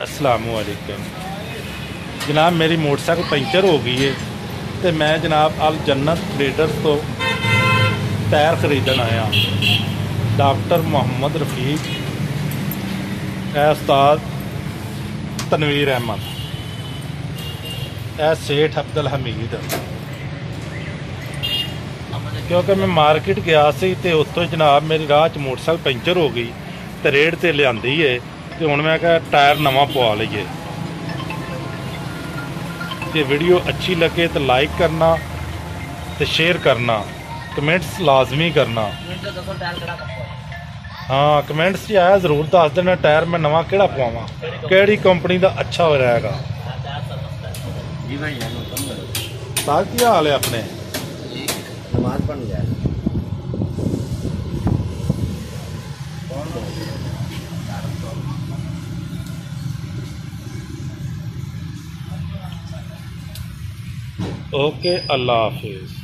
ਅਸਲਾਮ ਜਨਾਬ ਮੇਰੀ motorcycle puncture ਹੋ ਗਈ ਏ ਤੇ ਮੈਂ ਜਨਾਬ ਅਲ ਜੰਨਤ ਟ੍ਰੇਡਰਸ ਤੋਂ ਟਾਇਰ ਖਰੀਦਣ ਆਇਆ ਡਾਕਟਰ ਮੁਹੰਮਦ ਰਫੀਕ ਇਹ ਉਸਤਾਦ ਤਨਵੀਰ ਅਹਿਮਦ ਇਹ ਸੇਠ ਅਬਦੁਲ ਹਮੀਦ ਕਿਉਂਕਿ ਮੈਂ ਮਾਰਕੀਟ ਗਿਆ ਸੀ ਤੇ ਉੱਥੋਂ ਜਨਾਬ ਮੇਰੀ ਰਾਹ 'ਚ ਮੋਟਰਸਾਈਕਲ ਪੈਂਚਰ ਹੋ ਗਈ ਤੇ ਰੇਡ ਤੇ ਲਿਆਂਦੀ ਏ ਤੇ ਹੁਣ ਮੈਂ ਕਿਹਾ ਟਾਇਰ ਨਵਾਂ ਪਵਾ ਲਈਏ। ਜੇ ਵੀਡੀਓ ਅੱਛੀ ਲੱਗੇ ਤਾਂ ਲਾਈਕ ਕਰਨਾ ਤੇ ਸ਼ੇਅਰ ਕਰਨਾ ਕਮੈਂਟਸ ਲਾਜ਼ਮੀ ਕਰਨਾ। ਹਾਂ ਕਮੈਂਟਸ 'ਚ ਆਇਆ ਜ਼ਰੂਰ ਦੱਸ ਦੇਣਾ ਟਾਇਰ ਮੈਂ ਨਵਾਂ ਕਿਹੜਾ ਪਵਾਵਾਂ ਕਿਹੜੀ ਕੰਪਨੀ ਦਾ ਅੱਛਾ ਹੋ ਰਿਹਾ ਹੈਗਾ। ਜੀ ਭਾਈ ਕੀ ਹਾਲ ਹੈ ਆਪਣੇ? ਨਮਾਜ਼ ਪੜ੍ਹਨ ਗਿਆ। ਓਕੇ ਅੱਲਾ ਹਾਫਿਜ਼